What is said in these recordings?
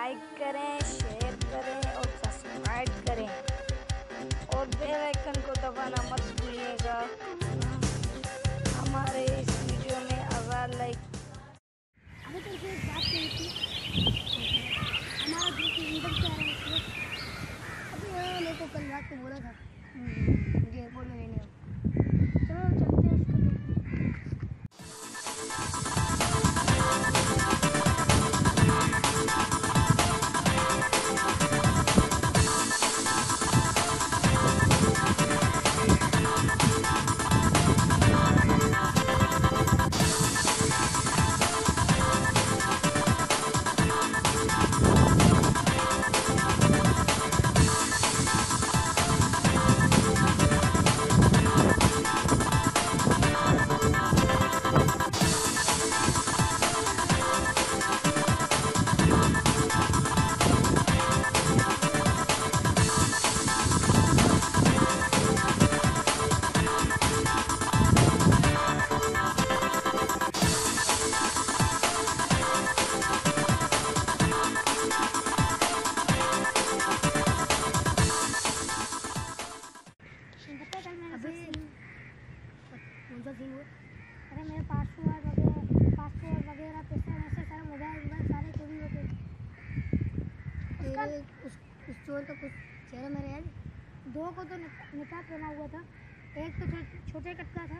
Like करें share करें और सब्सक्राइब करें। और बेल आइकन को दबाना मत भूलिएगा। हमारे इस वीडियो में आज़ाद लाइक अभी तो हमारा आ रहा है अभी मेरे को कल रात को बोला था। मुझे एयरपोर्ट में लेने चलो। अरे मेरे पासवर्ड वगैरह पासवर्ड वगैरह पैसे वैसे सारे मोबाइल मोबाइल सारे चोरी हो गए। उस उस चोर का कुछ चेहरा मेरे याद दो को तो निक- निकाह पहना हुआ था। एक तो छोटे कट का था।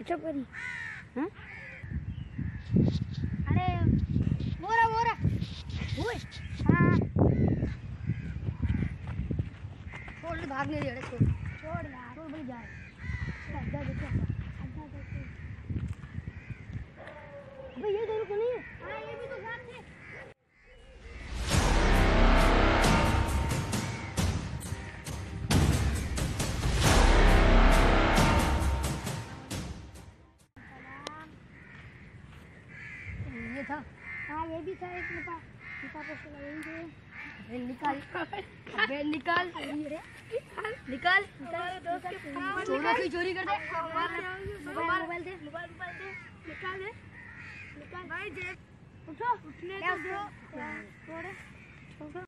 अच्छा करी हाँ? अरे बोरा बोरा ओए हाँ। छोड़ भागने दे अरे छोड़ छोड़ यार छोड़ भाई जा अबे ये दोनों नहीं है हाँ ये भी तो साथ थे। ये था हाँ ये भी था एक निकाह निकाह पैसे लगेंगे। अबे निकाल। अबे निकाल। निकाल। निकाल की चोरी कर दे। मोबाइल मोबाइल दे। मोबाइल मोबाइल दे निकाल दे। निकाल। भाई उठो। उठने तो दो। छोड़े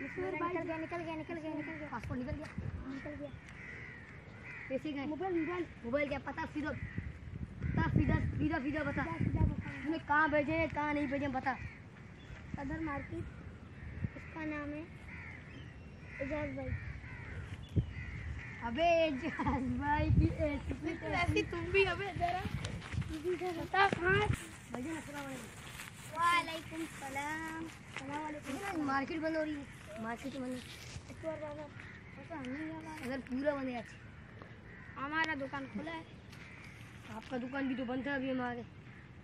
निकल निकल गया निकल गया निकल गया निकल गया। पासपोर्ट निकल गया। निकल गया। गए। Mobile mobile. मोबाइल क्या पता सीधा पता सीधा सीधा सीधा बता। कहाँ भेजे कहाँ नहीं भेजे बता। सदर मार्केट उसका नाम है एजाज भाई। अबे एजाज भाई की ऐसी ऐसी तुम भी अबे जरा। बता कहाँ भेजे ना वालेकुम सलाम। सलाम वालेकुम। मार्केट बंद हो रही है। मार्केट बंद एक बार बाबा ऐसा नहीं। अगर पूरा बंद है हमारा दुकान खुला है। आपका दुकान भी तो बंद था अभी हमारे।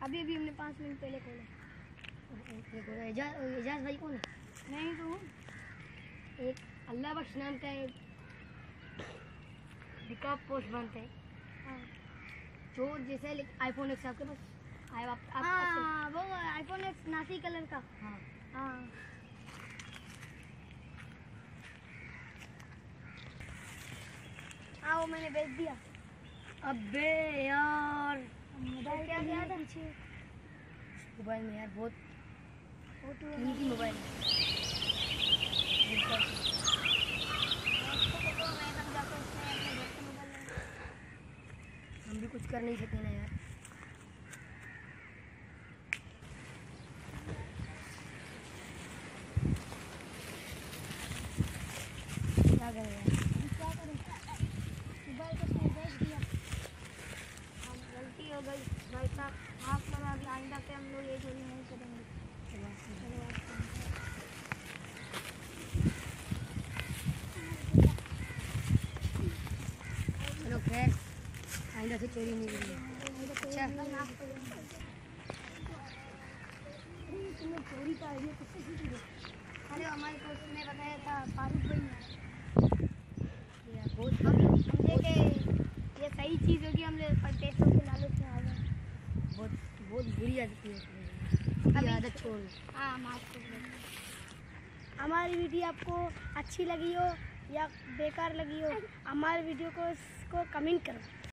अभी अभी हमने पाँच मिनट पहले खोला एजाज भाई कौन है? नहीं तो हूँ। एक अल्लाह बख्श नाम का एक निकाब पोस्ट बनते हैं। जो जैसे आईफोन एक्स आपके पास। आए आप, आप हाँ वो आईफोन एक्स नासी कलर का। हाँ। हाँ। वो मैंने बेच दिया। अबे यार मोबाइल क्या गया था? पीछे। मोबाइल में यार बहुत कीमती मोबाइल हम भी कुछ कर नहीं सकते ना यार। भाई भाई साहब अभी आइंदा पे हम लोग ये नहीं करेंगे। आइंदा से चोरी नहीं करेंगे अच्छा। चोरी अरे हमारे दोस्त तो ने बताया था फारूक भाई बहुत ये सही चीज़ होगी हम पर पैसों बहुत बहुत बुरी आदत है अभी आदत छोड़। हाँ हम आपको हमारी वीडियो आपको अच्छी लगी हो या बेकार लगी हो हमारे वीडियो को को कमेंट करो।